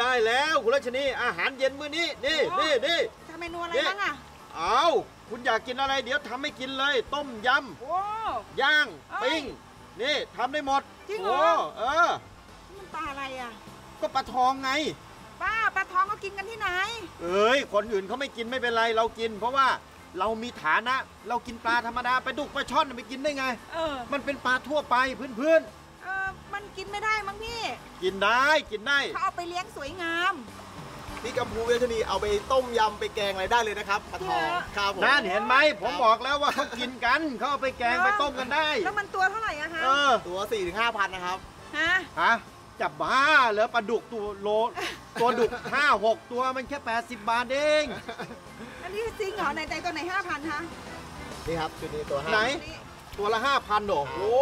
ได้แล้วคุณรัชนีอาหารเย็นมื้อนี้นี่นี่นี่ทำเมนูอะไรนี่บ้างอะเอาคุณอยากกินอะไร เดี๋ยวทำให้กินเลย ต้มยโอ้ำย่างเอ้ยปิ้งนี่ทำได้หมดจริงเหรอโเออมันปลาอะไรอะ ก็ปลาทองไงป้าปลาทองเขากินกันที่ไหน เอ้ยคนอื่นเขาไม่กินไม่เป็นไรเรากิน เพราะว่าเรามีฐานะ เรากินปลาธรรมดาไปลาดุกปลาช่อนไปกินได้ไงเออมันเป็นปลาทั่วไปพื้นเออมันกินไม่ได้มั้งพี่ๆกินได้กินได้เขาเอาไปเลี้ยงสวยงามพี่กัมพูเวชนีเอาไปต้มยำไปแกงอะไรได้เลยนะครับปลาทองเหรอครับผมนั่นเห็นไหมผมบอกแล้วว่าเขากินกันเขาเอาไปแกงไปต้มกันได้ แล้วมันตัวเท่าไหร่อะคะเออตัว4ี่ถึงห้าพันนะครับฮะฮะจับบ้าเหรอปลาดุกตัวโลตัวดุกห้าหกตัวมันแค่ 80 บาทเองอันนี้จริงเหรอในใจตัวไหนห้าพันคะนี่ครับชุดนี้ตัวห้าไหนนี่ตัวละห้าพันหรอโอ้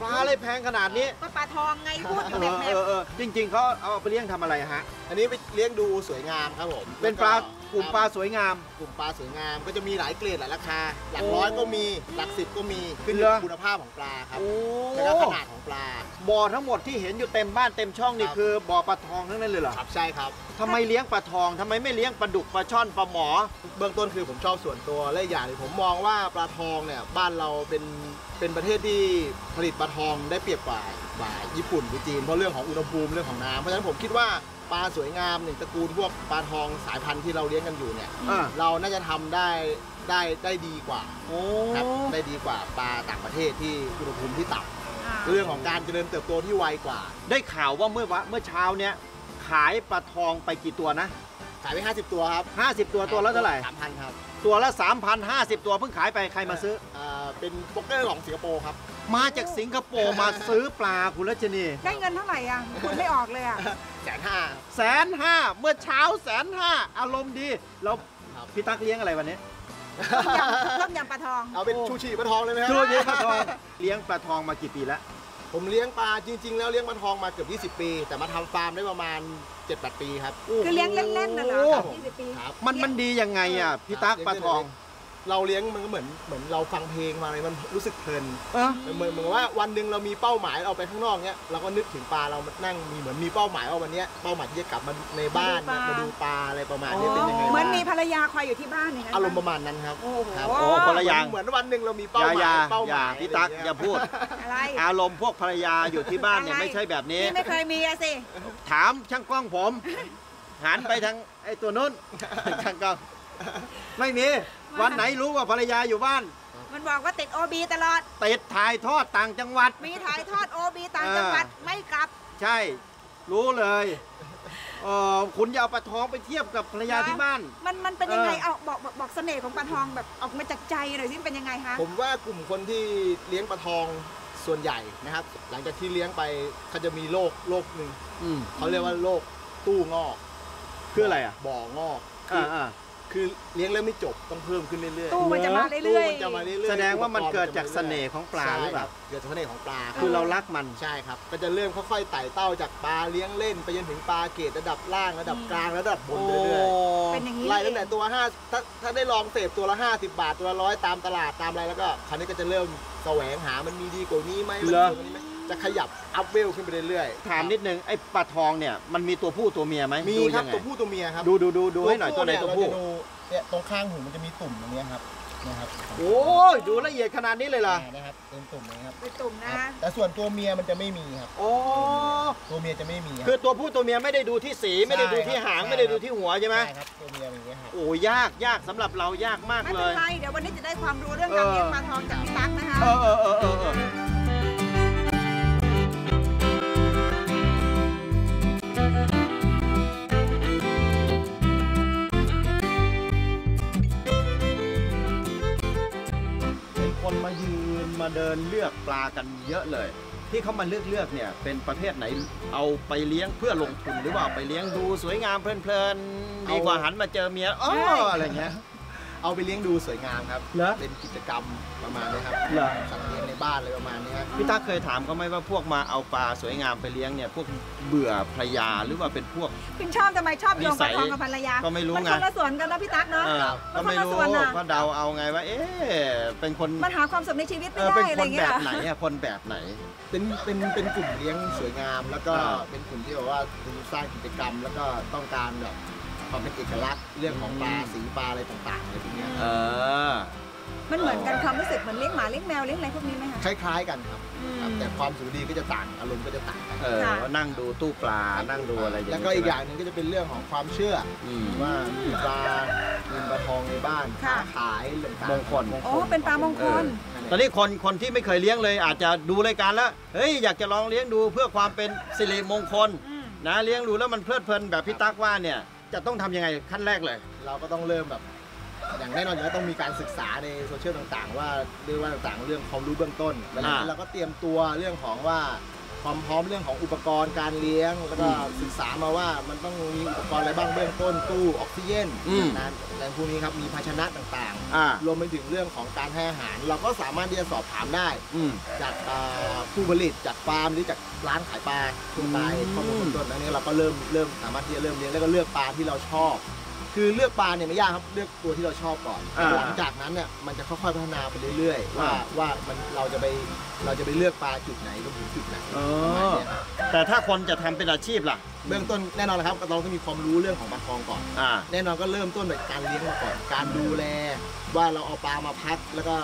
ปลาอะไรแพงขนาดนี้ก็ปลาทองไงพูดอยู่เอแบบอแบเอบอเออจริงๆเขาเอาไปเลี้ยงทำอะไรฮะ อันนี้ไปเลี้ยงดูสวยงามครับผม เป็นปลาแว กลุ่มปลาสวยงาม กลุ่มปลาสวยงามก็จะมีหลายเกรดหลายราคา หลักโอ้ร้อยก็มีหลักสิบก็มีขึ้นอยู่เหรอกับคุณภาพของปลาครับโอ้แล้วก็ขนาดของปลาบ่อทั้งหมดที่เห็นอยู่เต็มบ้านเต็มช่องนี่ครับคือบ่อปลาทองทั้งนั้นเลยเหรอครับใช่ครับทำไมเลี้ยงปลาทองทำไมไม่เลี้ยงปลาดุกปลาช่อนปลาหมอ เบื้องต้นคือผมชอบส่วนตัวและอีกอย่างหนึงผมมองว่าปลาทองเนี่ยบ้านเราเป็นเป็นประเทศที่ผลิตปลาทองได้เปรียบกว่ากว่าญี่ปุ่นหรือจีนเพราะเรื่องของอุณหภูมิเรื่องของน้ำเพราะฉะนั้นผมคิดว่า ปลาสวยงามหนึ่งตระกูลพวกปลาทองสายพันธุ์ที่เราเลี้ยงกันอยู่เนี่ย อ่า เราน่าจะทำได้ได้ได้ดีกว่าโอ้ครับได้ดีกว่าปลาต่างประเทศที่อุณหภูมิที่ต่อ่าำเรื่องของการเจริญเติบโตที่ไวกว่า ได้ข่าวว่าเมื่อวะเมื่อเช้าเนี้ยขายปลาทองไปกี่ตัวนะ ขายไป 50 ตัวครับ50 ตัวตัวละเท่าไหร่สามพันครับ ตัวละ 3,050 ตัวเพิ่งขายไปใครมาซื้ออ่าเป็นโป๊กเกอร์ของสิงคโปร์ครับ มาจากสิงคโปร์มาซื้อปลาคุณรัชนีได้เงินเท่าไหร่อะคุณไม่ออกเลยอะแสนห้าแสนห้าเมื่อเช้าแสนห้าอารมณ์ดีเราครับพี่ตักเลี้ยงอะไรวันนี้ ต้มยำต้มยำปลาทอง เอาเป็นโอ้ชูชีปลาทองเลยไหมครัช่วยเลี้ยงปลาทอง เลี้ยงปลาทองมากี่ปีแล้ว ผมเลี้ยงปลาจริง ๆ แล้วเลี้ยงปลาทองมาเกือบ20 ปี แต่มาทำฟาร์มได้ประมาณ 7-8 ปีครับ คือเลี้ยงเล่นๆน่ะเหรอโอ้ครับยี่สิบปี ครับ มันมันดียังไงอะพี่ตักปลาทอง เราเลี้ยงมันก็เหมือนเหมือนเราฟังเพลงมาเลยมันรู้สึกเพลินเออ เหมือนเหมือนว่าวันหนึ่งเรามีเป้าหมายเราไปข้างนอกเนี้ยเราก็นึกถึงปลาเรานั่งมีเหมือนมีเป้าหมายว่าวันเนี้ยเป้าหมายที่จะกลับมาในบ้านเนี่ยมามาดูดูปปลาลาอะไรประมาณนี้เป็นยังไงเหมือนบ้างมีภรรยาคอยอยู่ที่บ้านอย่างนั้นอารมณ์ปปะระมาณนั้นครับโอ้โห ครับโอ้คนละอย่างเหมือนวันหนึ่งเรามีเป้าอย่าหอย่ามายเป้าหอย่ามายพี่ตักะไรอย่าพูด อะไร อารมณ์พวกภรรยาอยู่ที่บ้านเนี่ยอะไร ไม่ใช่แบบนี้นี่ไม่เคยมีอะสิ ถามช่างกล้องผมหันไปทางไอ้ตัวนู้น ช่างกล้อง ไม่มี วันไหนรู้ว่าภรรยาอยู่บ้าน มันบอกว่าติดโอบีตลอด ติดถ่ายทอดต่างจังหวัด มีถ่ายทอดโอบีต่างจังหวัดไม่กลับ ใช่ รู้เลยเออคุณอย่าเอาปลาทองไปเทียบกับภรรยาที่บ้าน มันมันเป็นยังไงเออเอาบอกบอกบอกเสน่ห์ของปลาทองแบบออกมาจากใจหน่อยสิมันเป็นยังไงคะผมว่ากลุ่มคนที่เลี้ยงปลาทองส่วนใหญ่นะครับ หลังจากที่เลี้ยงไปเขาจะมีโรคโรคหนึ่งอืมเขาเรียกว่าโรคตู้งอก คืออะไรอะบ่องอก คือ่าออ่าคือเลี้ยงแล้วไม่จบต้องเพิ่มขึ้นเรื่อยๆตู้มันจะมาเหรอเรื่อยตู้มันจะมาเรื่อยๆแสดงว่ามันอุปรณ์เกิดจากเสน่ห์ของปลาหรือเปล่า ใช่คเกิดจากเสน่ห์ของปลาคคืรับอเรารักมัน ใช่ครับ ก็จะเริ่มค่อยๆไต่เต้าจากปลาเลี้ยงเล่น ไปจนถึงปลาเกรดระดับล่างระดับกลางระดับบนเรื่อยๆเป็นอย่างนี้ๆไล่ตั้งแต่ตัวห้าถ้าถ้าได้ลองเสพตัวละ 50 บาทตัวละร้อยตามตลาดตามอะไรแล้วก็ คราวนี้ก็จะเริ่มแสวงหามันมีดีกว่านี้ไหมมันเหรอดีกว่านี้ไหม จะขยับอัพเวลขึ้นไปเรื่อยๆถามนิดนึงไอ้ปลาทองเนี่ยมันมีตัวผู้ตัวเมียไหมมีดูครัยับงไงตัวผู้ตัวเมียครับดูดูดูดูให้หน่อยตัวไหนตัวผู้เราจะดูเนี่ยตรงข้างหูมันจะมีตุ่มตรงเนี้ยครับนะครับโอ้ยดูละเอียดขนาดนี้เลยเหรออ่านะครับเป็นตุ่มนะครับเป็นตุ่มนะครับแต่ส่วนตัวเมียมันจะไม่มีครับโอ้ตัวเมียจะไม่มีรับคือตัวผู้ตัวเมียไม่ได้ดูที่สีไม่ได้ดูที่หางใช่ครับไม่ได้ดูที่หัวใช่ไหมใช่ครับตัวเมียอย่างเงี้ยครับโอ้ยากยากสำหรับเรายากมากไม่เลเป็นยไรเดี๋ยววันนี้จะได้ความรู้เรื่องการเลี้ยงปลาทองจากพี่ตั๊กนะคะเออเออเออเออเออ ดินเลือกปลากันเยอะเลย ที่เขามาเลือกเลือกเนี่ยเป็นประเภทไหนเอาไปเลี้ยงเพื่อลงทุนหรือว่าเอาไปเลี้ยงดูสวยงามเพลินๆดีกว่าหันมาเจอเมียอ๋ออะไรเงี้ย เอาไปเลี้ยงดูสวยงามครับเหรอ เป็นกิจกรรมประมาณนี้ครับเหรอ สัตว์เลี้ยงในบ้านอะไรประมาณนี้ฮะพี่ตาเคยถามเขาไหมว่าพวกมาเอาปลาสวยงามไปเลี้ยงเนี่ยพวกเบื่อภรรยาหรือว่าเป็นพวก คุณชอบทำไมชอบโยงนิสัปลายทองกับภรรยาก็ไม่รู้มันไงคนละส่วนกันนะพี่ตั๊กเนาะเออก็ไม่รู้มันคนละส่วนน่ะก็เดาเอาไงว่า เอ๊ะเป็นคนมันหาความสุขในชีวิตเอไม่อได้เป็นอะคไรนเงี้แบยบไหนอะคนแบบไหน เป็นเป็นเป็นกลุ่มเลี้ยงสวยงาม แล้วก็อ่า เป็นกลุ่มที่แบบว่าคือสร้างกิจกรรม แล้วก็ต้องการแบบ ความเป็นเอกลักษณ์เรื่องของปลาสีปลาอะไรต่างๆอะไรพวกเนี้ยเออ มันเหมือนกันความรู้สึกเหมือนเลี้ยงหมาเลี้ยงแมวเลี้ยงอะไรพวกนี้ไหมคะ คล้ายๆกันครับครับ แต่ความสูดีก็จะต่างอารมณ์ก็จะต่างกันเออค่ะว่านั่งดูตู้ปลานั่งดูอะไรอย่างแล้วนี้ก็อีกอใช่ย่างหนึ่งก็จะเป็นเรื่องของความเชื่อ อืม ว่ามีปลามีปลาทองในบ้านค่ะค้าขายต่างๆมงคลอ๋อเป็นปลามงคล ตอนนี้คนคนที่ไม่เคยเลี้ยงเลย อาจจะดูรายการแล้ว เฮ้ยอยากจะลองเลี้ยงดูเพื่อความเป็นสิริมงคล อืม นะเลี้ยงดูแล้วมันเพลิดเพลินแบบพี่ตั๊กว่าเนี่ย จะต้องทำยังไงขั้นแรกเลย เราก็ต้องเริ่มแบบ อย่างแน่นอนอยู่แล้วต้องมีการศึกษาในโซเชียลต่างๆ ว่าเรื่องว่าต่างๆเรื่องความรู้เบื้องต้นแล้วอ่า เราก็เตรียมตัวเรื่องของว่า ความพร้อมเรื่องของอุปกรณ์การเลี้ยงแล้วก็ศึกษามาว่ามันต้องมีอุปกรณ์อะไรบ้างเบื้องต้นตู้ออกซิเจนอืมนะอะไรพวกนี้ครับมีภาชนะต่างอ่าๆรวมไปถึงเรื่องของการให้อาหาร เราก็สามารถที่จะสอบถามได้อืมจากอ่าผู้ผลิตจากฟาร์มหรือจากร้านขายปลาทั่วไปอืมข้อมูลเบื้องต้นอันนี้เราก็เริ่มเริ่มสามารถที่จะเริ่มเลี้ยงแล้วก็เลือกปลาที่เราชอบ คือเลือกปลาเนี่ยไม่ยากครับเลือกตัวที่เราชอบก่อนอ่า หลังจากนั้นเนี่ยมันจะค่อยๆพัฒนาไปเรื่อยๆ ว่าอ่าว่ามันเราจะไปเราจะไปเลือกปลาจุดไหนตรงถึงจุดไหนเอประมาณอเนี้ยครับแต่ถ้าคนจะทำเป็นอาชีพล่ะ เบื้องต้นแน่นอนนะครับเราต้องมีความรู้เรื่องของปลาทองก่อน อ่า แน่นอนก็เริ่มต้นจากการเลี้ยงมาก่อน การดูแลว่าเราเอาปลามาพักแล้วก็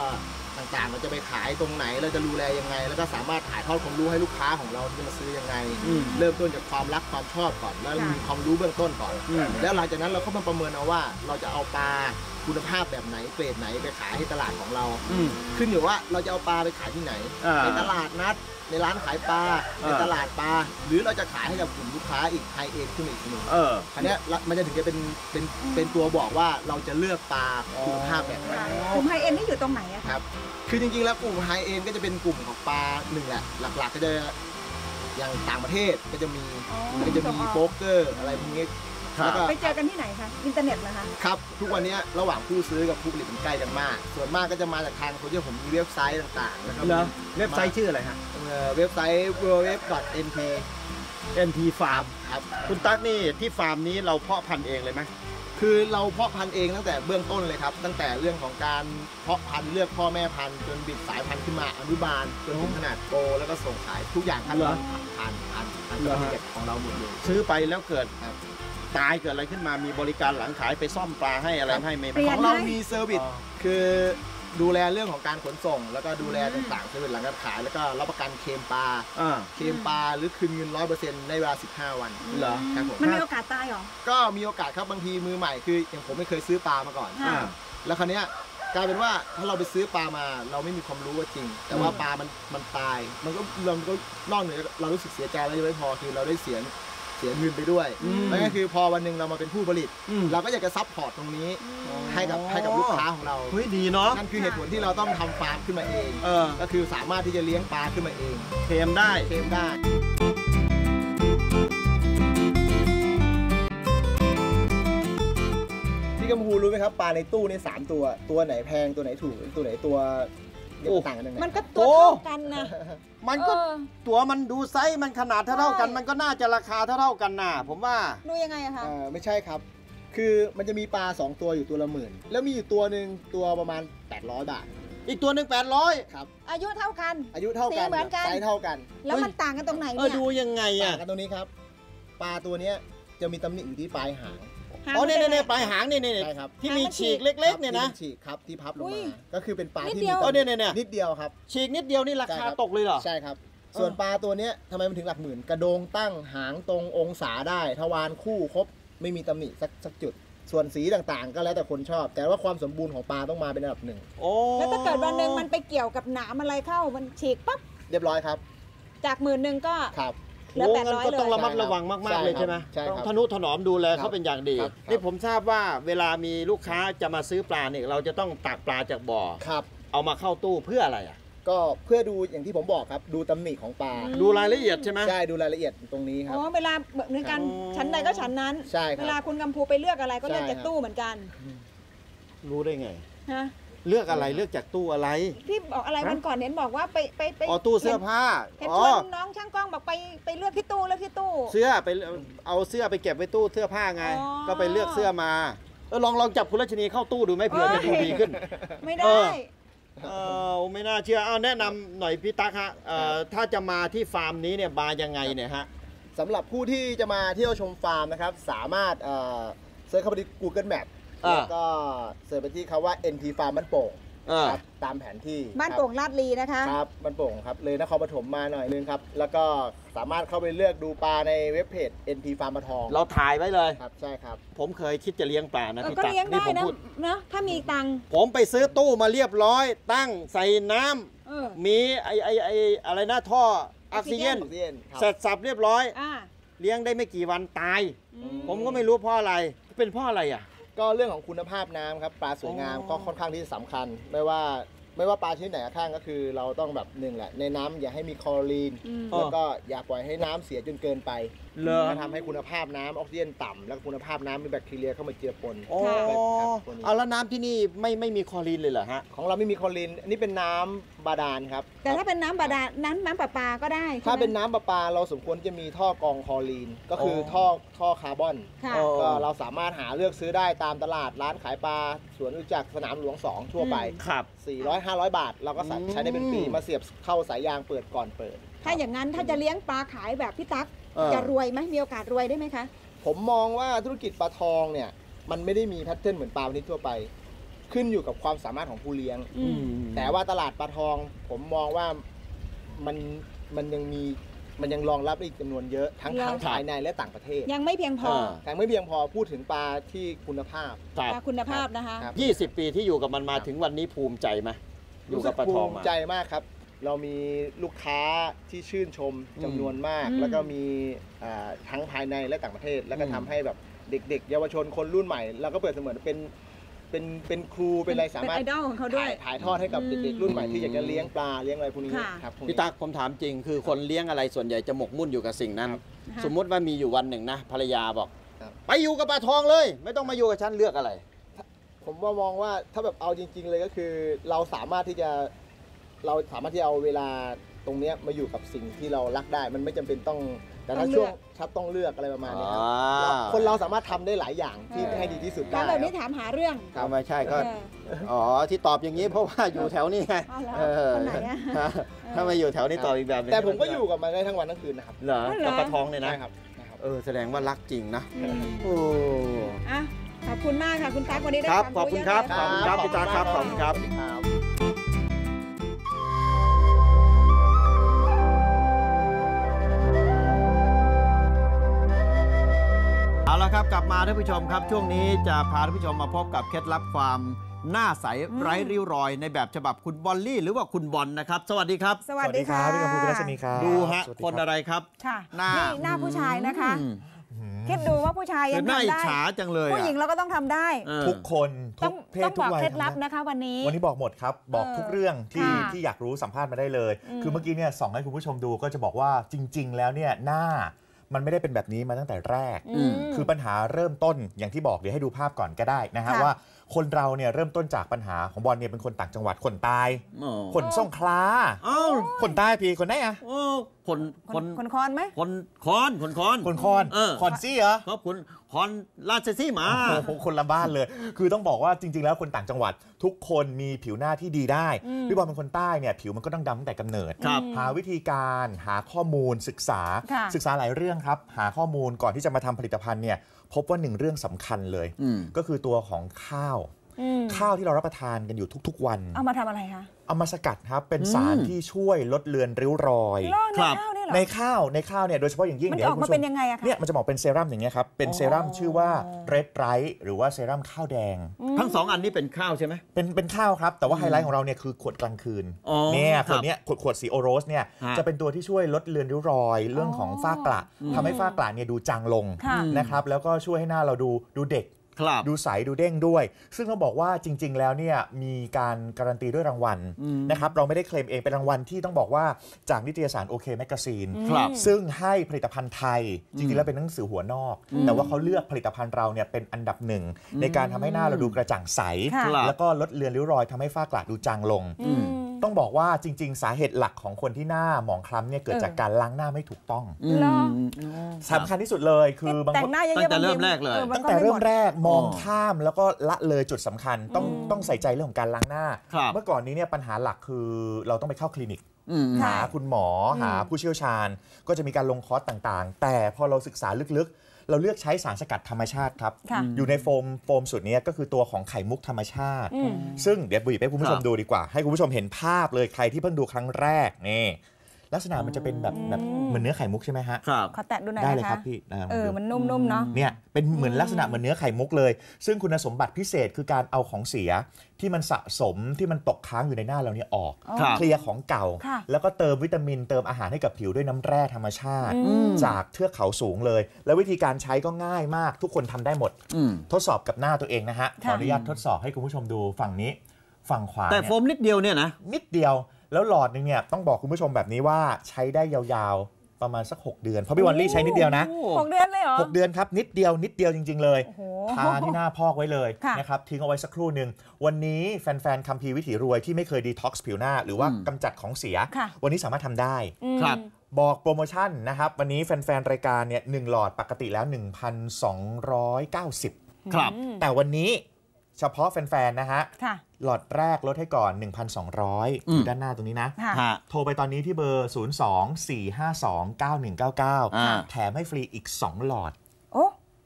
ต่างๆ เราจะไปขายตรงไหน เราจะดูแลยังไง แล้วก็สามารถถ่ายทอดความรู้ให้ลูกค้าของเราที่มาซื้อยังไงอืมเริ่มต้นจากความรักความชอบก่อน แล้วมีความรู้เบื้องต้นก่อนอืมแล้วหลังจากนั้นเราก็มาประเมินเอาว่าเราจะเอาปลา คุณภาพแบบไหนเกรดไหนไปขายให้ตลาดของเราอืมขึ้นอยู่ว่าเราจะเอาปลาไปขายที่ไหนอ่าในตลาดนัดในร้านขายปลาในอ่าตลาดปลาหรือเราจะขายให้กับกลุ่มลูกค้าอีกไฮเอ็นขึ้นมาอีกทีหนึงเอออันเนี้ยละมันจะถึงจะเป็นเป็นเป็นตัวบอกว่าเราจะเลือกปลาคุณภาพแบบไหนกลุ่มไฮเอ็นนี่อยู่ตรงไหนอะคคะรับ คือจริงๆแล้วกลุ่มไฮเอ็นก็จะเป็นกลุ่มของปลาหนึ่งแหละหลักๆก็จะอย่างต่างประเทศก็จะมีอ๋อก็จะส่มีงออกโป๊กเกอร์อะไรพวกนี้ครับ แล้วก็ ไปเจอกันที่ไหนคะ อินเทอร์เน็ตเหรอคะ ครับ ทุกวันเนี้ยระหว่างผู้ซื้อกับผู้ผลิตมันใกล้กันมาก ส่วนมากก็จะมาจากทางโซเชียลผมมีเว็บไซต์ต่างๆนะครับเหรอเว็บไซต์ชื่ออะไรฮะ เอ่อเว็บไซต์ www.np NT Farm ครับ คุณตั๊กนี่ที่ฟาร์มนี้เราเพาะพันธุ์เองเลยไหมคือเราเพาะพันธุ์เองตั้งแต่เบื้องต้นเลยครับ ตั้งแต่เรื่องของการเพาะพันธุ์เลือกพ่อแม่พันธุ์จนบิดสายพันธุ์ขึ้นมาอนุบาลจนถึงขนาดโตแล้วก็ส่งขายทุกอย่างขั้นตอนผ่านผ่านผ่านเหรอการฮะเก็บของเราหมดเลย ซื้อไปแล้วเกิดครับ ตายเกิดอะไรขึ้นมามีบริการหลังขายไปซ่อมปลาให้อะไรให้ไหมเปลี่ยขนองเราให้มีเซอร์วิสอ๋อคือดูแลเรื่องของการขนส่ง แล้วก็ดูแลอืมต่างๆเซอร์วิสหลังการขาย แล้วก็รับประกันเคลมปลาอ่า เคลมปลาหรือคืนเงินร้อยเปอร์เซ็นต์ในเวลา15วัน เหรอ ครับผม มันมีโอกาสตายเหรอ ก็มีโอกาสครับบางทีมือใหม่คืออย่างผมไม่เคยซื้อปลามาก่อนค่ะอ่า แล้วคราวเนี้ยกลายเป็นว่าถ้าเราไปซื้อปลามาเราไม่มีความรู้ว่าจริง แต่ว่าอืมปลามันมันตาย มันก็เราก็นอกเหนือเรารู้สึกเสียใจแล้วยังไม่พอคือเราได้เสีย เสียเงินไปด้วยอืมแล้วก็คือพอวันหนึ่งเรามาเป็นผู้ผลิตอืมเราก็อยากจะ support ตรงนี้อืมให้กับให้กับลูกค้าของเราเฮ้ยดีเนาะนั่นคือเหตุผลที่เราต้องทำฟาร์มขึ้นมาเองเออก็คือสามารถที่จะเลี้ยงปลาขึ้นมาเองเค็มได้เคลมได้พี่กำพูรู้ไหมครับปลาในตู้นี่สามตัวตัวไหนแพงตัวไหนถูกตัวไหนตัว เรียกว่าต่างกันยังไงมันก็ตัวเท่ากันนะมันก็เออตัวมันดูไซส์มันขนาดเท่าๆกันใช่มันก็น่าจะราคาเท่าๆกันน่ะผมว่าดูยังไงอะคะเอ่อไม่ใช่ครับ คือมันจะมีปลา 2 ตัวอยู่ตัวละหมื่น แล้วมีอยู่ตัวหนึ่งตัวประมาณ 800 บาทอีกตัวหนึ่งแปดร้อยครับ อายุเท่ากัน อายุเท่ากันสีเหมือนกันไซส์เท่ากัน แล้วมันต่างกันตรงไหนเออเนี่ยดูยังไงต่าอะงกันตรงนี้ครับ ปลาตัวเนี้ยจะมีตำหนิอยู่ที่ปลายหาง หางอ๋อเนี่ยมัเนี่ยป็ปลายหางเนี่ยเนี่ยใช่ครับที่มีหางมันฉีฉีกกเล็กๆเนี่ยนะที่มัฉีกครับที่พับลงอุ้ยมาก็คือเป็นปลานิดที่เดีมียวอ๋อเนี่ยเนี่ยเนี่ยนิดเดียวครับ ฉีกนิดเดียวนี่ราใช่คาครับตกเลยเหรอใช่ครับส่วนปลาตัวเนี้ยทำไมมันถึงหลักหมื่น กระโดงตั้งหางตรงองศาได้ทวารคู่ครบไม่มีตำหนิสักสักจุด ส่วนสีต่างๆ ก็แล้วแต่คนชอบ แต่ว่าความสมบูรณ์ของปลาต้องมาเป็นอันดับหนึ่งโอ้แล้วถ้าเกิดวันหนึ่งมันไปเกี่ยวกับหนามอะไรเข้ามันฉีกปั๊บเรียบร้อยครับ จากหมื่นหนึ่งก็ครับ เหลือโอ้แปดงั้นร้อยก็เลย ต้องระมัดระวังมากๆเลยใช่ไหมใช่ครับต้องทนุถนอมดูแลครัเขาบเป็นอย่างดีครับ นี่ผมทราบว่าเวลามีลูกค้าจะมาซื้อปลาเนี่ยเราจะต้องตักปลาจากบ่อ ครับ เอามาเข้าตู้เพื่ออะไรอะ ก็เพื่อดูอย่างที่ผมบอกครับ ดูตำหนิของปลาอืม ดูรายละเอียดใช่ไหม ใช่ดูรายละเอียดตรงนี้ครัอ๋บอเวลาเหมือนกันอ๋อ ชั้นใดก็ชั้นนั้น ใช่คเวรับลาคุณกำพูไปเลือกอะไรก็เลือกใช่จากครับ ตู้เหมือนกันรู้ได้ไง นะ เลือกอะไรเลือกจากตู้อะไร พี่บอกอะไรวันก่อนเห็นบอกว่าไปไปไปอ๋อตู้เสื้อผ้าเห็นอ๋ชอวนน้องช่างกล้องบอกไปไปเลือกที่ตู้เลือกที่ตู้ เสื้อไปเอาเสื้อไปเก็บไว้ตู้เสื้อผ้าไงอ๋อก็ไปเลือกเสื้อมาเออลองลองจับคุณรัชนีเข้าตู้ดูไหมเผื่อจะดูดีขึ้น ไม่เอได้อเออไม่น่าเชื่อเอาแนะนำหน่อยพี่ตั๊กฮะเอ่อถ้าจะมาที่ฟาร์มนี้เนี่ยมายังไงเนี่ยฮะสำหรับผู้ที่จะมาเที่ยวชมฟาร์มนะครับ สามารถเอ่อเซิร์ชเข้าไปที่ Google Map อ่า แล้วก็เสิร์ชไปที่คำว่า NT Farm บ้านโป่งเออครับตามแผนที่บ้านโป่งลาดลีนะคะ ครับบ้านโป่งครับเลยนครปฐมมาหน่อยนึงครับ แล้วก็สามารถเข้าไปเลือกดูปลาในเว็บเพจ NT Farm ปลาทองเราถ่ายไว้เลย ครับใช่ครับ ผมเคยคิดจะเลี้ยงปลานะเออพี่ก็ตั๊กเลี้ยงนี่ได้ผมนะพูดเนอะถ้ามีตังค์ผมไปซื้อตู้มาเรียบร้อย ตั้งใส่น้ำเออ มีไอไอไออะไรนะท่อออกซิเจนออกซิเจนครับ เสร็จสรรพเรียบร้อย อ่าเลี้ยงได้ไม่กี่วันตาย อืมผมก็ไม่รู้เพราะอะไร เป็นเพราะอะไรอะ ก็เรื่องของคุณภาพน้ำครับปลาสวยงามอ๋อก็ค่อนข้างที่สำคัญ ไม่ว่า ไม่ว่าปลาชนิดไหนก็ข้างก็คือ เราต้องแบบหนึ่งแหละ ในน้ำอย่าให้มีคลอรีน อืม แล้วก็อย่าปล่อยให้น้ำเสียจนเกินไปเลอก็ทำให้คุณภาพน้ำออกซิเจนต่ำแล้วก็คุณภาพน้ำมีแบคทีเรียเข้ามาเจือปนโอ้ครับตัวนี้เอาแล้วน้ำที่นี่ไม่ไม่มีคลอรีนเลยเหรอฮะ ของเราไม่มีคลอรีนอันนี้เป็นน้ำบาดาลครับ แต่ถ้าเป็นน้ำบาดาลน้ำน้ำประปาก็ได้ถ้าใช่ไหมเป็นน้ำประปาเราสมควรจะมีท่อกรองคลอรีน ก็คือออ ท่อท่อคาร์บอน ค่ะอ๋อก็เราสามารถหาเลือกซื้อได้ตามตลาดร้านขายปลาสวนรู้จักรสนามหลวง2ทั่วไป ครับ 400 500 บาท เราก็ใส่อืมใช้ได้เป็นปีมาเสียบเข้าสายยางเปิดก่อนเปิด ถ้าอย่างนั้นถ้าจะเลี้ยงปลาขายแบบพี่ตั๊กเออจะรวยไหมมีโอกาสรวยได้ไหมคะ ผมมองว่าธุรกิจปลาทองเนี่ยมันไม่ได้มีแพทเทิร์นเหมือนปลาชนิดทั่วไป ขึ้นอยู่กับความสามารถของผู้เลี้ยงอืมแต่ว่าตลาดปลาทองผมมองว่ามันมันยังมี มันยังรองรับได้อีกจำนวนเยอะทั้งเหรอทั้งภายในและต่างประเทศยังไม่เพียงพออ่า แต่ไม่เพียงพอพูดถึงปลาที่คุณภาพ ครับปลาคุณภาพนะคะ ครับยี่สิบปีที่อยู่กับมันมาถึงวันนี้ภูมิใจไหมอยู่กับปลาทองรู้สึมาภูมิใจมากครับ เรามีลูกค้าที่ชื่นชมอืมจำนวนมาก อืม แล้วก็มีอ่าทั้งภายในและต่างประเทศ แล้วก็อืม ทำให้แบบเด็ก ๆ เยาวชนคนรุ่นใหม่เราก็เปิดเสมือนเป็น เป็นเป็นครูเป็นอะไรสามารถเป็นไอดอลของเขาด้วย ถ่ายถ่ายทอดให้กับอืมเด็กๆรุ่นใหม่ที่อยากจะเลี้ยงปลาเลี้ยงอะไรพวกนี้ค่ะ ครับพวกนี้ พี่ตั๊กผมถามจริงคือคนเลี้ยงอะไรส่วนใหญ่จะหมกมุ่นอยู่กับสิ่งนั้นครับค่ะสมมุติว่ามีอยู่วันหนึ่งนะภรรยาบอก ครับ ไปอยู่กับปลาทองเลย ไม่ต้องมาอยู่กับฉันเลือกอะไร ผมว่ามองว่าถ้าแบบเอาจริง ๆ เลยก็คือ เราสามารถที่จะเราสามารถที่จะเอาเวลาตรงเนี้ยมาอยู่กับสิ่งที่เรารักได้ มันไม่จำเป็นต้อง แต่ถ้าต้องเลืช่วองกครับต้องเลือกอะไรประมาณนี้ครับอ่าเราคนเราสามารถทำได้หลายอย่างที่เออให้ดีที่สุดถาได้มแบบนี้ครับถามหาเรื่องครับไม่ใช่ก็ เออ อ๋อ ที่ตอบอย่างนี้เพราะว่าอยู่แถวนี้ไงอ๋อเหรอเออคนไหนอะ ถ้ามาอยู่แถวนี้ตอบอีกแบบหนึงแต่ผมก็อยู่กับมันได้ทั้งวันทั้งคืนนะครับเหรออ๋อเหรอ กับปลาทองเนี่ยนะใช่ครับนะครับ เออ แสดงว่ารักจริงนะ อืมโอ้ อะขอบคุณมากค่ะคุณตั๊กวันนี้ได้ครับวามขอบคุณครับเยอะเลยขอบคุณครับพี่ตาครับ ขอบคุณครับ สวัสดีครับ กลับมาท่านผู้ชมครับ ช่วงนี้จะพาท่านผู้ชมมาพบกับเคล็ดลับความหน้าใสไร้ริ้วรอยในแบบฉบับคุณบอลลี่ หรือว่าคุณบอลนะครับ สวัสดีครับ สวัสดีค่ะพี่กำพูคุณรัชนีครับดูฮะสวัสดีคนรับอะไรครับ ค่ะหน้า นี่หน้าผู้ชายนะคะ อืมคิดดูว่าผู้ชายยัเห็งนหน้าอิทำจได้ ฉาจังเลยผู้หญิงอะเราก็ต้องทำได้ เออ ทุกคนทุต้องกเพต้ศองทุบกอกวัยเคล็ดลับทำได้นะคะ วันนี้ วันนี้บอกหมดครับ บอกเออทุกเรื่องที่ค่ะที่อยากรู้สัมภาษณ์มาได้เลย อืมคือเมื่อกี้เนี่ยส่องให้คุณผู้ชมดูก็จะบอกว่าจริง ๆ แล้วเนี่ยหน้า มันไม่ได้เป็นแบบนี้มาตั้งแต่แรกอืมคือปัญหาเริ่มต้นอย่างที่บอกเดี๋ยวให้ดูภาพก่อนก็ได้นะฮะค่ะว่า คนเราเนี่ยเริ่มต้นจากปัญหาของบอลเนี่ยเป็นคนต่างจังหวัดคนตายอ๋อคนส่งคลาเอ้าคนใต้พี่คนไหนอะโอ้คนคคนนคนคอนไหมคนคอนคนคอนคนคอนเออคอนซี่เหรอครับคุณคอนราชสีมาโอ้โหคนละบ้านเลย คือต้องบอกว่าจริง ๆ แล้วคนต่างจังหวัดทุกคนมีผิวหน้าที่ดีได้อืมพี่บอลเป็นคนใต้เนี่ยผิวมันก็ต้องดำตั้งแต่กำเนิดครับหาวิธีการหาข้อมูลศึกษาค่ะศึกษาหลายเรื่องครับ หาข้อมูลก่อนที่จะมาทำผลิตภัณฑ์เนี่ย พบว่าหนึ่งเรื่องสำคัญเลยอืมก็คือตัวของข้าวอืม ข้าวที่เรารับประทานกันอยู่ทุก ๆ วัน เอามาทำอะไรคะ เอามาสกัดครับ เป็นอืมสารที่ช่วยลดเลือนริ้วรอยล่อในครับข้าวเนี่ยเหรอในข้าวในข้าวเนี่ยโดยเฉพาะอย่างยิ่งมันดี๋จะยวออกมาให้คุณผู้ชเป็นยังไงอะคะเนี่ยมันจะบอกเป็นเซรั่มอย่างเงี้ยครับ เป็นอ๋อเซรั่มชื่อว่า red right หรือว่าเซรั่มข้าวแดงมทั้งสองอันนี้เป็นข้าวใช่ไหมเป็นเป็นข้าวครับ แต่ว่าไฮไลท์ของเราเนี่ยคือขวดกลางคืนอ๋อเนี่ยคขรัวบดเนี้ยขวดขวดสีโอโรสเนี่ยฮะจะเป็นตัวที่ช่วยลดเลือนริ้วรอย เรื่องของฝ้ากระอืมทำให้ฝ้ากระเนี่ยดูจางลงค่ะนะครับแล้วก็ช่วยให้หน้าเราดูดูเด็กครับ ดูใสดูเด้งด้วย ซึ่งต้องบอกว่าจริง ๆ แล้วเนี่ยมีการการันตีด้วยรางวัลนะครับเราไม่ได้เคลมเองเป็นรางวัลที่ต้องบอกว่าจากนิตยสารโอเคแมกซีนครับซึ่งให้ผลิตภัณฑ์ไทย จริงๆแล้วเป็นหนังสือหัวนอก แต่ว่าเขาเลือกผลิตภัณฑ์เราเนี่ยเป็นอันดับหนึ่งในการทำให้หน้าเราดูกระจ่างใสค่ะครับแล้วก็ลดเลือนริ้วรอยทำให้ฝ้ากระดูจางลงอืม ต้องบอกว่าจริง ๆ สาเหตุหลักของคนที่หน้าหมองคล้ำเนี่ยเกิดเออจากการล้างหน้าไม่ถูกต้องเหรอสำคัญที่สุดเลยคือบางแต่คงนหน้าเยอะๆตั้งแต่บาทีเริ่มแรกเลยออมันตั้งแต่เริ่มแรกมองอ๋อข้ามแล้วก็ละเลยจุดสำคัญต้องอืมต้องใส่ใจเรื่องของการล้างหน้าครับเมื่อก่อนนี้เนี่ยปัญหาหลักคือเราต้องไปเข้าคลินิกอืมค่ะหาคุณหมออืมหาผู้เชี่ยวชาญ ก็จะมีการลงคอร์สต่างๆ แต่พอเราศึกษาลึกๆ เราเลือกใช้สารสกัดธรรมชาติครับค่ะอยู่ในโฟมโฟมสูตรนี้ก็คือตัวของไข่มุกธรรมชาติอืมซึ่งเดี๋ยวบุยให้คุณผู้ชมครับดูดีกว่า ให้คุณผู้ชมเห็นภาพเลยใครที่เพิ่งดูครั้งแรกนี่ ลักษณะมันจะเป็นแบบแบบเหมือนเนื้อไข่มุกใช่ไหมฮะครับขอแตะดูหน่อยได้นะเลยคะครับพี่ได้ลงเออดูมันนุ่มๆเนาะเนี่ยเป็นเหมือนลักษณะเหมือนเนื้อไข่มุกเลย ซึ่งคุณสมบัติพิเศษคือการเอาของเสียที่มันสะสมที่มันตกค้างอยู่ในหน้าเราเนี่ยออกครับเคลียร์ของเก่าค่ะแล้วก็เติมวิตามินเติมอาหารให้กับผิวด้วยน้ำแร่ธรรมชาติอืมจากเทือกเขาสูงเลย แล้ววิธีการใช้ก็ง่ายมาก ทุกคนทำได้หมดอืมทดสอบกับหน้าตัวเองนะฮะขค่ะออนุญาตทดสอบให้คุณผู้ชมดูฝั่งนี้ฝั่งขวาแต่เนี่ยโฟมนิดเดียวเนี่ยนะนิดเดียว แล้วหลอดหนึงเนี่ยต้องบอกคุณผู้ชมแบบนี้ว่าใช้ได้ยาวๆประมาณสัก 6 เดือน เพราะพี่วันลี่ใช้นิดเดียวนะโอ้หกเดือนเลยเหรอหกเดือนครับนิดเดียวนิดเดียวจริง ๆ เลย โอ้โห ทาที่หน้าพอกไว้เลยค่ะนะครับทิ้งเอาไว้สักครู่หนึ่งวันนี้แฟนๆคัมภีร์วิถีรวยที่ไม่เคยดีท็อกซ์ผิวหน้า หรือว่าอืม กำจัดของเสีย ค่ะ วันนี้สามารถทำได้ อืม ครับ บอกโปรโมชั่นนะครับ วันนี้แฟนๆ รายการเนี่ยหนึ่งหลอดปกติแล้ว 1,290 ครับอืมแต่วันนี้ เฉพาะแฟน ๆ นะฮะ ค่ะ หลอดแรกลดให้ก่อน 1,200อืมอยู่ด้านหน้าตรงนี้นะ ค่ะ ฮะ โทรไปตอนนี้ที่เบอร์ 02-452-9199 อ่า แถมให้ฟรีอีก 2 หลอดโอ้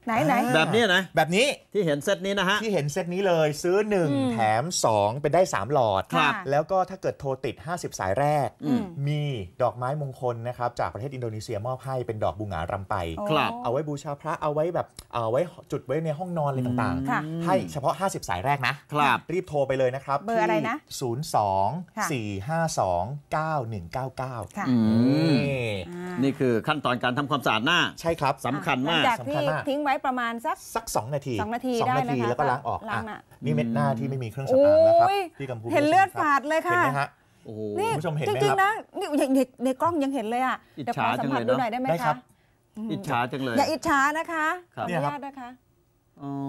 ไหนไหนอ่าแบบเนี้ยนะ แบบนี้ที่เห็นเซตนี้นะฮะ ที่เห็นเซตนี้เลยซื้ออืม1แถม 2 เป็นได้ 3 หลอดครับแล้วก็ถ้าเกิดโทรติด 50 สายแรกอืมมีดอกไม้มงคลนะครับ จากประเทศอินโดนีเซียมอบให้เป็นดอกบูหงารำไปโอ้ครับเอาไว้บูชาพระเอาไว้แบบเอาไว้จุดไว้ในห้องนอนอะไรต่างค่ะๆให้เฉพาะ 50 สายแรกนะครับรีบโทรไปเลยนะครับเบอร์อะไรนะที่02 452 9199ค่ะอืมนี่อ่า นี่คือขั้นตอนการทำความสะอาดหน้าใช่ครับสำคัญหลัมางกจากสำที่คัญมากทิ้งไว้ประมาณสักสัก2นาทีสองนาทีสองได้นาทีนะคะแล้วก็ล้างออกล้างอะน่ะนี่เม็ดหน้าที่ไม่มีเครื่องโอ้สำอางแล้วครับยพี่กัมพูเห็นเลือดครับฝาดเลยเห็นค่ะไหมฮะโอ้โหนี่คุณผู้ชมเห็นจไหมริงครับๆนะนี่ในในในกล้องยังเห็นเลยอะอิจเดี๋ยวขฉาอสัมผัสจังเลยดูเนอะหน่อยได้ไหมได้ครัคะบอิจฉาจังเลยอย่าอิจฉานะคะครับขออเนี่ยนุครับญาตนะคะอ๋อ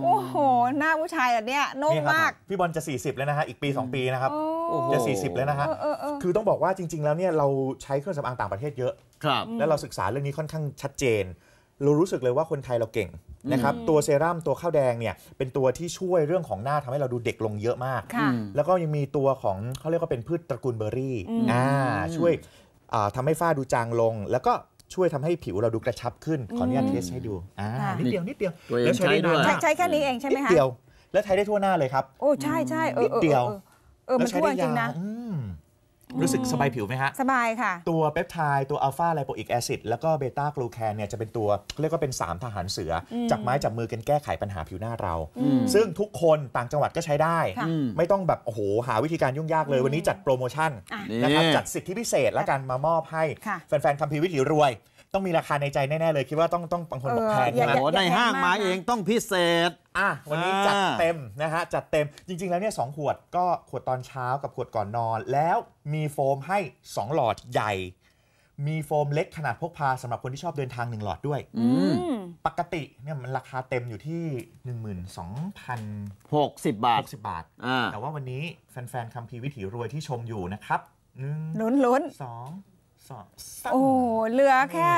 โอ้โห หน้าผู้ชายแบบเนี้ยนุ่มนี่ครับมาก พี่บอลจะ 40 แล้วนะฮะ อีกปี 2 ปีนะครับโอ้โหจะ 40 แล้วนะฮะเออเออเออคือต้องบอกว่าจริง ๆ แล้วเนี่ยเราใช้เครื่องสำอางต่างประเทศเยอะครับและเราศึกษาเรื่องนี้ค่อนข้างชัดเจน เรารู้สึกเลยว่าคนไทยเราเก่งนะครับตัวเซรั่มตัวข้าวแดงเนี่ยเป็นตัวที่ช่วยเรื่องของหน้าทำให้เราดูเด็กลงเยอะมากค่ะอืมแล้วก็ยังมีตัวของเขาเรียกว่าเป็นพืชตระกูลเบอร์รี่อืมอ่าช่วยอ่าทำให้ฝ้าดูจางลง แล้วก็ ช่วยทำให้ผิวเราดูกระชับขึ้น ขออนุญาตอืมเทสให้ดูอ่าค่ะนิดเดียวนิดเดียวตัวเองแล้วใช้ได้ใช้ด้วยนานใช้มากใช้แค่นี้เองใช่ไหมนิดคะเดียวแล้วใช้ได้ทั่วหน้าเลยครับ โอ้ใช่ใช่เออเออนิดเดียวออเออมันแล้วใช้ทั่วได้จริงยานะวอืม รู้สึกสบายผิวไหมฮะ สบายค่ะ ตัวเปปไทด์ตัวอัลฟาไลโปอิกแอซิดแล้วก็เบต้ากลูแคนเนี่ยจะเป็นตัวเรียกว่าเป็น 3 ทหารเสืออมจับไม้จับมือกันแก้ไขปัญหาผิวหน้าเราอืมซึ่งทุกคนต่างจังหวัดก็ใช้ได้ค่ะอืมไม่ต้องแบบ โอ้โห หาวิธีการยุ่งยากเลย วันนี้จัดโปรโมชั่นอะนี่นะครับจัดสิทธิพิเศษและการมามอบให้ค่ะแฟนๆคัมภีร์วิถีรวยต้องมีราคาในใจแน่ ๆ เลย คิดว่าต้องต้องบางคนบอกเออแพงอย่าใช่ไหมโอ้โหในห้างมาเองต้องพิเศษ อะวันนี้อ่าจัดเต็มนะฮะจัดเต็มจริง ๆ แล้วเนี่ยสองขวดก็ขวดตอนเช้ากับขวดก่อนนอน แล้วมีโฟมให้ 2 หลอดใหญ่ มีโฟมเล็กขนาดพกพาสำหรับคนที่ชอบเดินทาง 1 หลอดด้วยอืมอืมปกติเนี่ยมันราคาเต็มอยู่ที่ 12,060 หกสิบบาท บาท อ่า แต่ว่าวันนี้แฟนๆคัมภีร์วิถีรวยที่ชมอยู่นะครับหนึ่งลุ้นลุ้นสองสองสาม โอ้เหลือแค่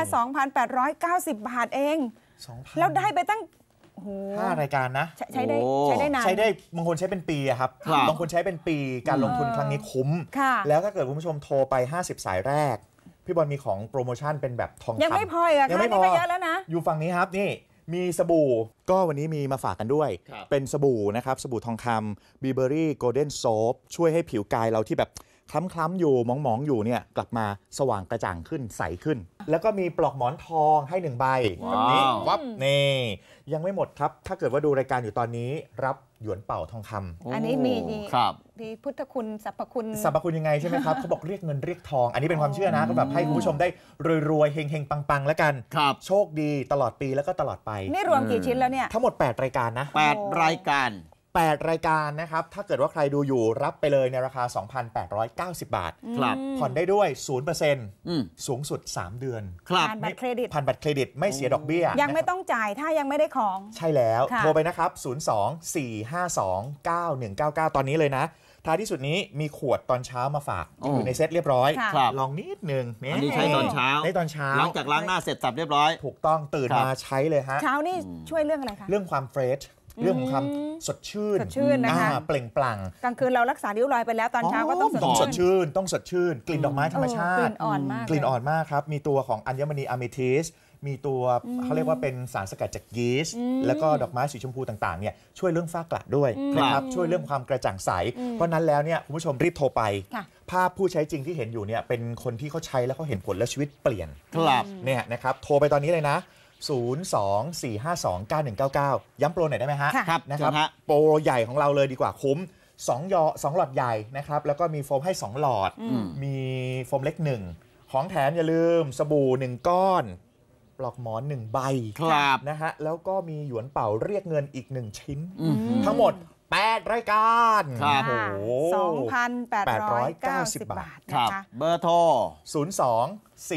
2,890 บาทเอง สองพันแล้วได้ไปตั้งโอ้โหห้ารายการนะ ใช้ใช้ได้โอ้ ใช้ได้นาน ใช้ได้บางคนใช้เป็นปีอะครับครับ บางคนใช้เป็นปีการลงทุนครั้งนี้คุ้ม ค่ะ แล้วถ้าเกิดคุณผู้ชมโทรไป 50 สายแรก พี่บอลมีของโปรโมชั่นเป็นแบบทองคำ ยังไม่พออีกเหรอยังคะไม่นี่พอ ก็เยอะแล้วนะ อยู่ฝั่งนี้ครับนี่มีสบู่ก็วันนี้มีมาฝากกันด้วย ครับ เป็นสบู่นะครับ สบู่ทองคำบีเบอรี่โกลเด้นโซฟช่วยให้ผิวกายเราที่แบบ คล้ำๆอยู่หมองๆอยู่เนี่ยกลับมาสว่างกระจ่างขึ้นใสขึ้น แล้วก็มีปลอกหมอนทองให้หนึ่งใบแบบนี้ว้าววับนี่ยังไม่หมดครับ ถ้าเกิดว่าดูรายการอยู่ตอนนี้รับหยวนเป่าทองคำอันนี้มีครับมีพุทธคุณสรรพคุณสรรพคุณยังไงใช่ไหมครับเขาบอกเรียกเงินเรียกทอง อันนี้เป็นความเชื่อนะก็แบบให้คุณผู้ชมได้รวยๆเฮงๆปังๆ แล้วกันครับโชคดีตลอดปีแล้วก็ตลอดไป นี่รวมกี่ชิ้นแล้วเนี่ยทั้งหมด 8 รายการนะแปดรายการ 8 รายการนะครับ ถ้าเกิดว่าใครดูอยู่รับไปเลยในราคา 2,890 บาท ครับ ผ่อนได้ด้วยอืม0%สูงสุด 3 เดือนครับผ่านบัตรเครดิต ผ่านบัตรเครดิตไม่เสียดอกเบี้ยยังไม่นะครับต้องจ่ายถ้ายังไม่ได้ของ ใช่แล้วค่ะโทรไปนะครับ 02-452-9199 ตอนนี้เลยนะท้ายที่สุดนี้มีขวดตอนเช้ามาฝากโอ้อยู่ในเซตเรียบร้อยค่ะครับลองนิดนึงอันนี้ใช้ตอนเช้าได้ตอนเช้าหลังจากล้างหน้าเสร็จสับเรียบร้อย ถูกต้องตื่นครับมาใช้เลยฮะ เช้านี่ช่วยเรื่องอะไรคะ เรื่องความเฟรช เรื่องของความสดชื่นสดชื่นนะคะอ่าเปล่งปลั่งกลางคืนเรารักษาริ้วรอยไปแล้วตอนเช้าก็ต้องสดต้องสชื่ดนชื่น ต้องสดชื่น กลิ่นดอกไม้ธรรมชาเออกลิ่ตินอ่อนมากกลิ่นเยอ่อนมากครับ มีตัวของอัญมณีอะเมทิสมีตัวเขาเรียกว่าเป็นสารสกัดจากยีสต์แล้วก็ดอกไม้สีชมพูต่างๆเนี่ยช่วยเรื่องฝ้ากระด้วยนะครับช่วยเรื่องความกระจ่างใส เพราะนั้นแล้วเนี่ยคุณผู้ชมรีบโทรไปค่ะภาพผู้ใช้จริงที่เห็นอยู่เนี่ยเป็นคนที่เขาใช้แล้วเขาเห็นผลและชีวิตเปลี่ยนครับเนี่ยนะครับโทรไปตอนนี้เลยนะ 024529199 ย้ำโปรหน่อยได้ไหมฮะค่ะครับนะครับเชิญฮะโปรใหญ่ของเราเลยดีกว่าคุ้ม2ยอ2หลอดใหญ่นะครับ แล้วก็มีโฟมให้ 2 หลอด มีโฟมเล็ก 1 ของแถมอย่าลืมสบู่ 1 ก้อนปลอกหมอน 1 ใบครับนะฮะแล้วก็มีหยวนเป่าเรียกเงินอีก 1 ชิ้นอืมทั้งหมด 8 รายการครับโอ้โหสองพันแปดร้อยเก้าสิบบาทครันะบคะเบอร์โทร 02 452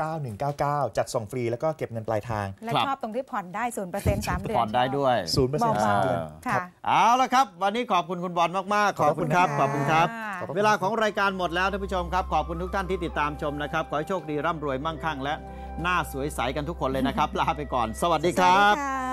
9199 จัดส่งฟรีแล้วก็เก็บเงินปลายทาง และครับชอบตรงที่ผ่อนได้ศูนย์เปอร์เซ็นต์สามเดือนผ่อนได้ด้วย0%เบาสามเดือนๆครัค่ะบเอาละครับ วันนี้ขอบคุณคุณบอลมาก ๆ ขอบคุณครับขขออบบคุคุณณครับค่ะขอบคุณเวลาของรายการหมดแล้วท่านผู้ชมครับ ขอบคุณทุกท่านที่ติดตามชมนะครับ ขอให้โชคดีร่ำรวยมั่งคั่งและหน้าสวยใสกันทุกคนเลยนะครับ ลาไปก่อน สวัสดีครับสวัสดีค่ะ